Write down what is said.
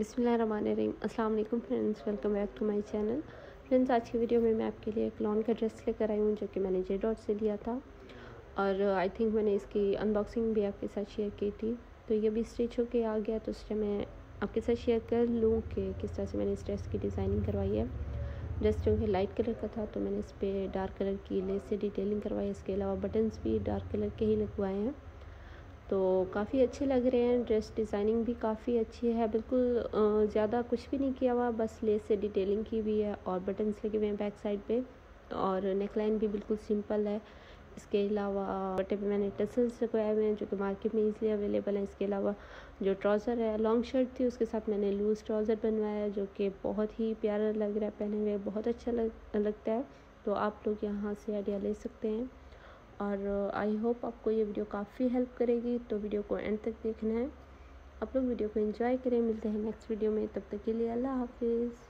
अस्सलाम वालेकुम friends, welcome back to my channel. Friends, आज की वीडियो में मैं आपके लिए एक लॉन का ड्रेस लेकर आई हूँ, जो कि मैंने जे डॉट से लिया था। और आई थिंक मैंने इसकी अनबॉक्सिंग भी आपके साथ शेयर की थी। तो ये भी स्टिच होके आ गया तो उससे मैं आपके साथ शेयर कर लूँ कि किस तरह से मैंने इस ड्रेस की डिज़ाइनिंग करवाई है। ड्रेस जो है लाइट कलर का था तो मैंने इस पर डार्क कलर की लेस से डिटेलिंग करवाई इसके अलावा बटन्स भी डार्क कलर के ही लगवाए हैं। तो काफ़ी अच्छे लग रहे हैं ड्रेस डिज़ाइनिंग भी काफ़ी अच्छी है। बिल्कुल ज़्यादा कुछ भी नहीं किया हुआ बस लेस से डिटेलिंग की हुई है और बटन्स लगे हुए हैं बैक साइड पे और नेकलाइन भी बिल्कुल सिंपल है। इसके अलावा बटे पे मैंने टसल्स लगवाए हुए हैं जो कि मार्केट में इजीली अवेलेबल हैं। इसके अलावा जो ट्राउज़र है लॉन्ग शर्ट थी उसके साथ मैंने लूज़ ट्राउज़र बनवाया है जो कि बहुत ही प्यारा लग रहा है पहने हुए बहुत अच्छा लग, लगता है। तो आप लोग यहाँ से आइडिया ले सकते हैं। और आई होप आपको ये वीडियो काफ़ी हेल्प करेगी। तो वीडियो को एंड तक देखना है। आप लोग वीडियो को एंजॉय करें। मिलते हैं नेक्स्ट वीडियो में। तब तक के लिए अल्लाह हाफिज़।